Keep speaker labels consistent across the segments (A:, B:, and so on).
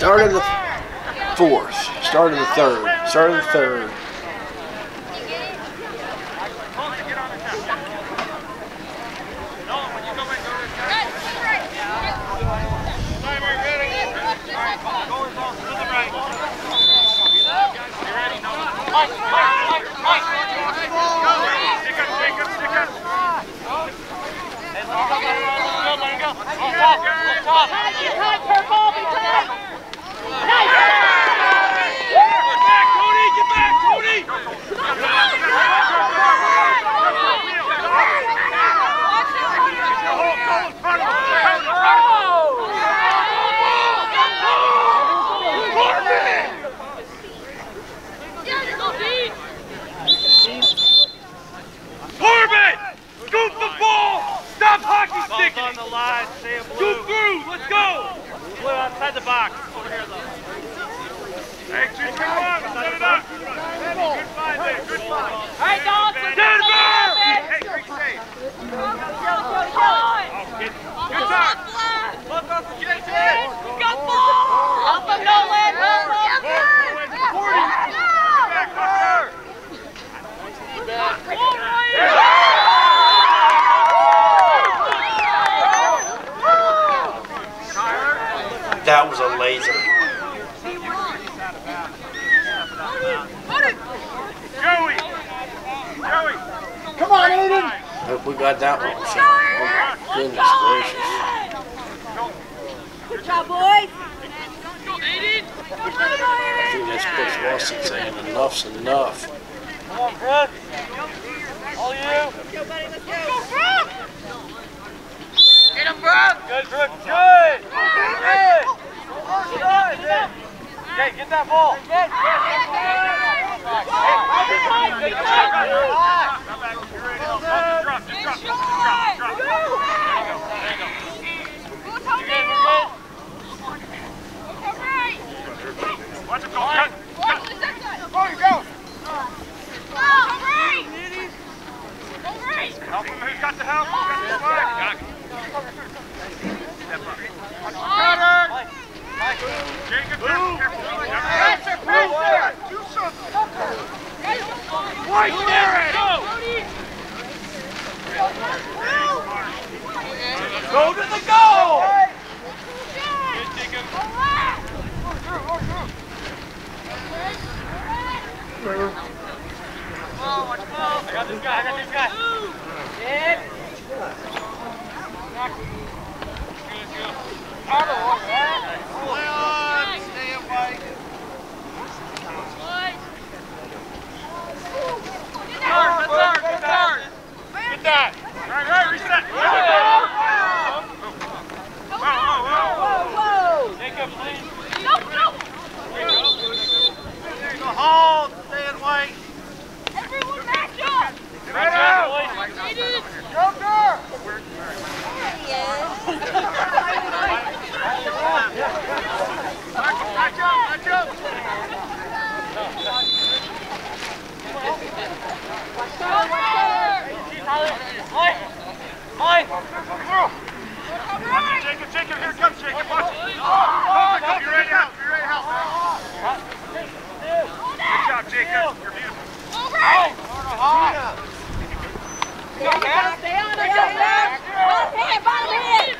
A: Start of the fourth. Start of the third. Start of the third.
B: Good, good, good, good.
C: Got!
D: Come on, Aiden!
A: Hope we got that one. Oh, goodness gracious.
C: Good job, boys!
A: I think that's Coach Wilson saying enough's enough.
E: Come on, All you.
C: Go, buddy. Let's
E: go. Go, Get him, Good, Good. Okay, get that ball.
B: Yes, yes, yes. Watch it go. Cut. Get
E: your
B: back. Stay
C: on
B: Okay, follow me.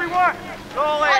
B: we want. Go, ladies.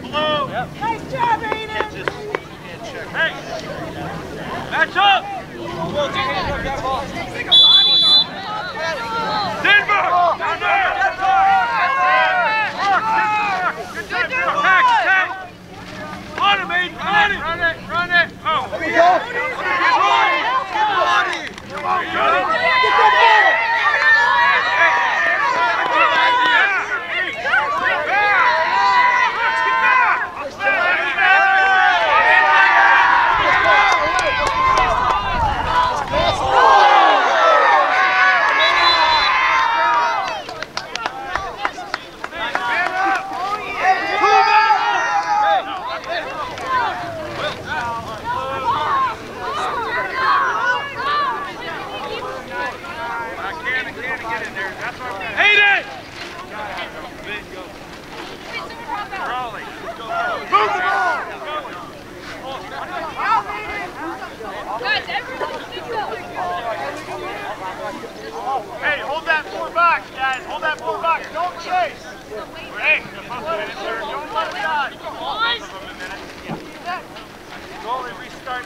B: Blue. Yep.
C: Nice job,
E: Aiden.
F: Hey.
E: Match up.
F: Run it! Run it! Oh!
G: Here we go!
F: Get body! Get body! Get body!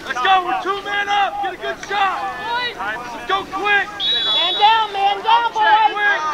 E: Let's go, we're two men up. Get a good shot. Let's go quick.
B: Man down, man down, boys.